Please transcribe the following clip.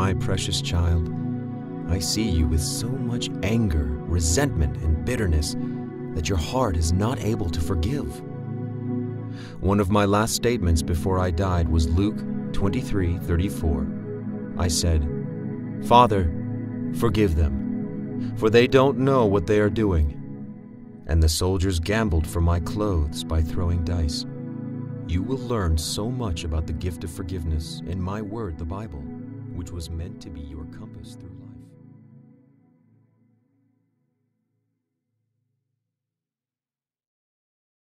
my precious child, I see you with so much anger, resentment, and bitterness that your heart is not able to forgive. One of my last statements before I died was Luke 23:34. I said, "Father, forgive them, for they don't know what they are doing." And the soldiers gambled for my clothes by throwing dice. You will learn so much about the gift of forgiveness in my word, the Bible, which was meant to be your compass through.